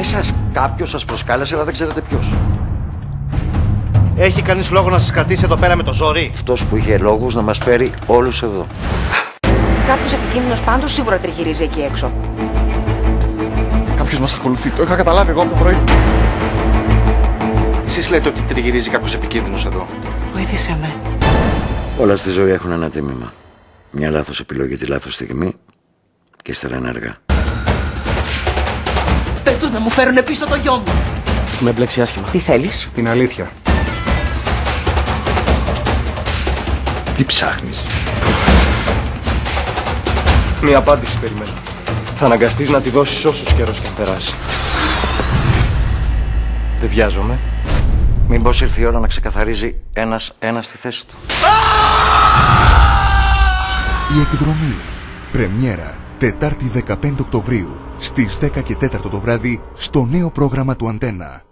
εσάς. Κάποιος σας προσκάλεσε, αλλά δεν ξέρετε ποιος. Έχει κανείς λόγο να σας κρατήσει εδώ πέρα με το ζόρι; Αυτός που είχε λόγους να μας φέρει όλους εδώ. Κάποιος επικίνδυνος πάντως σίγουρα τριγυρίζει εκεί έξω. Κάποιος μας ακολουθεί. Το είχα καταλάβει εγώ από το πρωί. Εσείς λέτε ότι τριγυρίζει κάποιος επικίνδυνος εδώ. Βοήθησε με. Όλα στη ζωή έχουν ένα τίμημα. Μια λάθος επιλογή τη λάθος στιγμή και ύστερα ένα αργά. Πες τους να μου φέρουν πίσω το γιο μου. Με μπλέξει άσχημα. Τι θέλεις; Την αλήθεια. Τι ψάχνεις; Μία απάντηση περιμένω. Θα αναγκαστείς να τη δώσεις όσους καιρός και αν περάσει. Δεν βιάζομαι. Μήπως ήρθε η ώρα να ξεκαθαρίζει ένας ένας στη θέση του. Η εκδρομή. Πρεμιέρα. Τετάρτη 15 Οκτωβρίου στις 10 και 4 το βράδυ στο νέο πρόγραμμα του Αντένα.